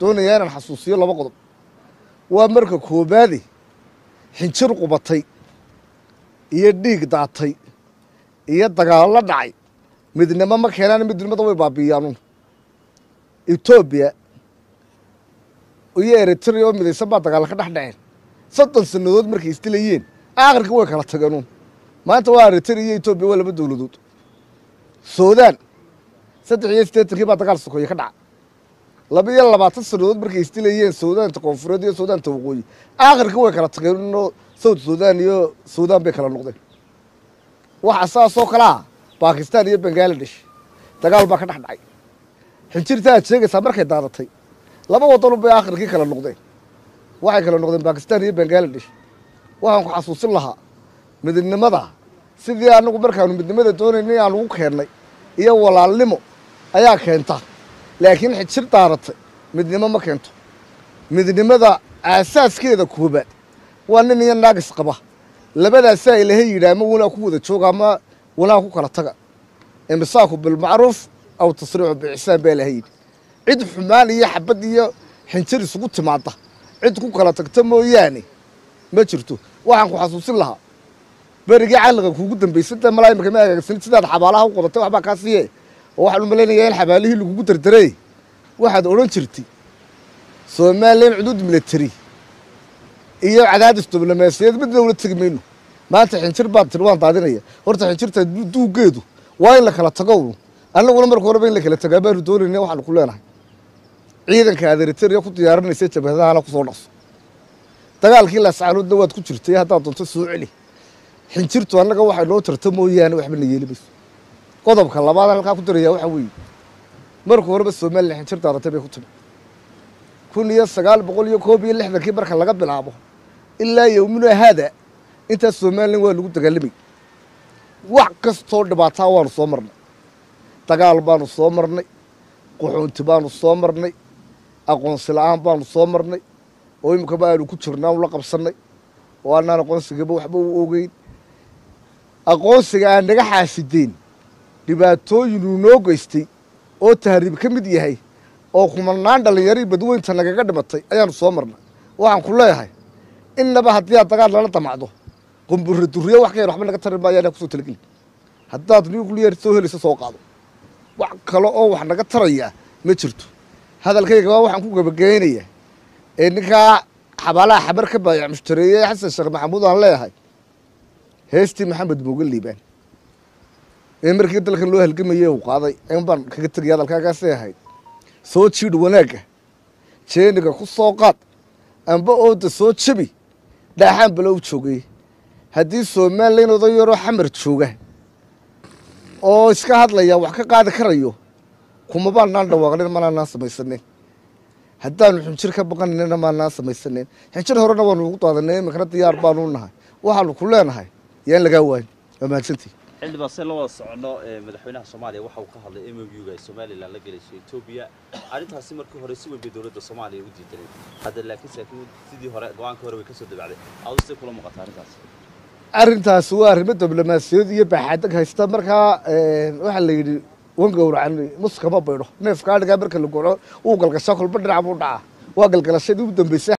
doonayaa inaan xasuusiyo laba qodob. Waa marka koobaade xinjir qubatay iyo dhiig daatay iyo dagaallo dhacay. Midnimo ma keenaan midnimada way baabiiyaanuun. Etoobiya iyo eritrea oo midaysan baa dagaalla ka dhex dhaceen. Soddon sannadood markay isdilayeen aakhirka way kala tageenuun. Maanta waa eritrea iyo etoobiya waa laba dowladood suudaan saddex iyo siddeetankii baa dagaal sokoeye ka dhaca laba iyo labaatan sannadood markay isdilayeen suudaanta koonfureed iyo suudaanta waqooyi. Aakhirka way kala tageenoo south suudaan iyo suudaan bay kala noqdeen. Waxa saasoo kale ah baakistaan iyo bangaladesh dagaal baa ka dhex dhacay xinjirta aad sheegaysaa markay daadatay laba wadanu bay aakhirkii kala noqdeen. Waxay kala noqdeen baakistaan iyo bangaladesh waxaan ku xasuusin lahaa midnimada sidii anagu markaanu midnimada doonaynay aan ugu keennay iyo walaalnimo ayaa keenta laakiin xijir daaratay. Midnimo ma keento. Midnimada aasaaskeeda koobaad waa nin iyo naagis qaba. Labadaasaa ilaha yidhi ama wanaa ku wada jooga ama wanaa ku kala taga. Imsaaku bilmacruuf aw tasriicu biixsaan baa ilaha yidhi. Cid xumaan iyo xabad iyo xinjir isugu timaada cid ku kala tagta mooyaane. Ma jirto. Waxaan ku xasuusin lahaa. Berigii caqliga kuugu dambaysanta malaa imika ma sidaad xabaalaha u qodatay waxbaa kaa siiye oo waxaan u malaynayaa in xabaalihii lagugu dardaray. Waxaad odhan jirtay somalilan cuduud milatari iyo cadaadis diblomaasiyaed mid dowla tegi mayno. Maanta xinjir baad tiri waan daadinaya horta xinjirta duugeedu waa in la kala tago annaguna marka horeba in la kala tagaa doonayna waxaanu ku leenahay. Ciidanka aad eritrea ku diyaarinaysa jabhadahana ku soo dhaqso. Dagaalkii laascaanoodna waad ku jirtay haddaad doonto soo celi. Xinjirtu annaga waxay noo tarta mooyaane waxba na yeeli mayso qodobka labaad halkaa ku darayaa waxaa weeye. Marka horeba somalilan xinjir daaratay bay ku timi kun iyo sagaal boqol iyo koob iyo lixdankii marka laga bilaabo ilaa yowmina haada intaas somalilan waa lagu dagaalamay. Wax kastoo dhibaataa waanu soo marnay. Dagaal baanu soo marnay. Quxuunti baanu soo marnay. Aqoonsi la'aan baanu soo marnay. Oo iminkaba aanu ku jirnaa ula qabsannay. Oo annaan aqoonsigaba waxba u ogeyn aqoonsiga aan naga xaasideen dhibaatooyinuu noo geystay oo tahriib ka mid yahay oo kumanaan dhallinyarii badweynta nagaga dhimatay ayaanu soo marnay. Waxaan ku leeyahay innaba haddii aad dagaal nala damacdo qumbura duriya wax ka yar waxba naga tari maayo anaa ku soo talageli. Haddaad nuclear soo helaysa soo qaado. Wax kale oo wax naga tarayaa ma jirto. Hadalkaygaba waxaan ku gabageynayaa ee ninkaa xabaalaha xabar ka baayac mushtareeyey xasan sheekh maxamuud aan leeyahay heestii maxamed mooge liibaan ee markii dalkan loo halgamayey uu qaaday in kaga tegaya hadalkaagaasay ahayd soo jiidh wanaagga jeeniga ku soo qaad amba ooda soo jebi dhaaxaan balo u joogay. Haddii somalilan oday yaroo xamar jooga oo iska hadlaya wax ka qaadi karayo kumabaanaan dhawaaqnin manaanaan samaysanin. Haddaanu xinjir ka baqanayna maanaan samaysanin. Xinjir horena waanu ugu daadanay iminkana diyaar baanu nahay. Waxaanu ku leenahay yaan lagaa waayin waa mahadsantii xildhibaan se la wada socono madaxweynaha soomaaliya waxa uu ka hadlay m o u-ga ay somalilan la gelayso etoobiya arrintaasi markii hore si weyn bay dowladda soomaaliya u diidanay hadda laakiin sidii hore go'aankii hore way ka soo dabacday. Adu siday kula muuqata arrintaasi arrintaasi waa arrimo diblomaasiyad iyo baaxaadag haysta. Markaa waxaa la yidhi wan gowracan muskama baydho neefka adhigaa marka la goco uu galgashaa kolba dhinac buu dhacaa. Waa galgalashadii u dambeysay